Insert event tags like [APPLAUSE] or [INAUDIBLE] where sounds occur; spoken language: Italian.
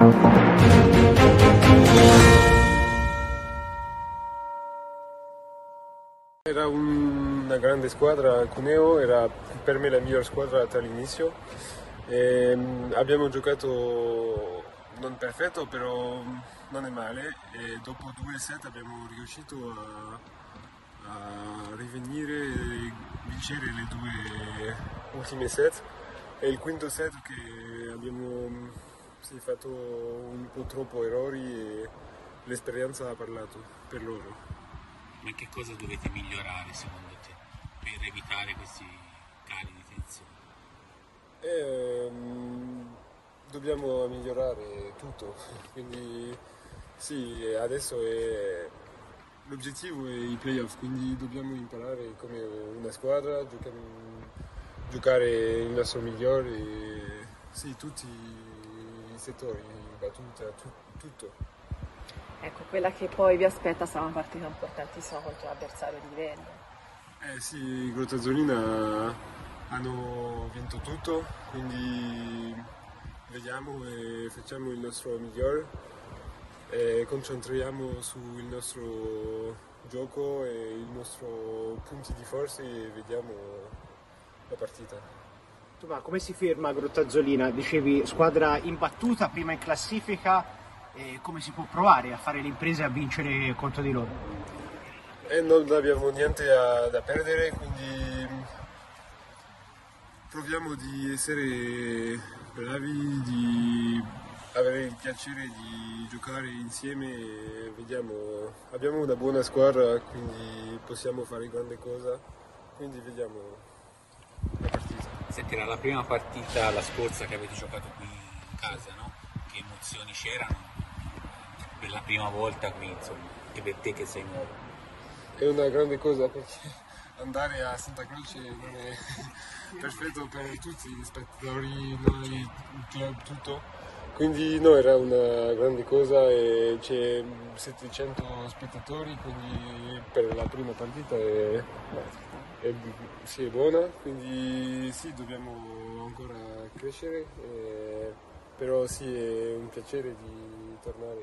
Era una grande squadra, Cuneo era per me la migliore squadra dall'inizio. E, mm, abbiamo giocato non perfetto, però non è male e dopo due set abbiamo riuscito a, a rivenire e vincere le due ultime set. E il quinto set che abbiamo mm, sì, fatto un po' troppo errori e l'esperienza ha parlato per loro. Ma che cosa dovete migliorare secondo te per evitare questi cali di tensione? Ehm, dobbiamo migliorare tutto, quindi sì, adesso è... l'obiettivo è i playoff, quindi dobbiamo imparare come una squadra, giocare, giocare il nostro migliore, e, sì, tutti settori, battuta, tu- tutto. Ecco, quella che poi vi aspetta sarà una partita importantissima contro l'avversario di livello. Eh sì, Grottazzolina hanno vinto tutto, quindi vediamo e facciamo il nostro migliore e concentriamo sul nostro gioco e i nostri punti di forza e vediamo la partita. Ma come si ferma Grottazzolina? Dicevi squadra imbattuta, prima in classifica, come si può provare a fare le imprese e a vincere contro di loro? E non abbiamo niente a- da perdere, quindi proviamo di essere bravi, di avere il piacere di giocare insieme e vediamo. Abbiamo una buona squadra, quindi possiamo fare grande cosa, quindi vediamo. Senti, era la prima partita, la scorsa che avete giocato qui in casa, no? Che emozioni c'erano per la prima volta qui, insomma, che per te che sei nuovo. È una grande cosa perché [LAUGHS] andare a Santa Croce non è [LAUGHS] perfetto per tutti gli spettatori, noi, il club, tutto. Quindi no, era una grande cosa e c'è 700 spettatori, quindi per la prima partita è, è- sì, è buona, quindi sì, dobbiamo ancora crescere, eh, però sì, è un piacere di tornare.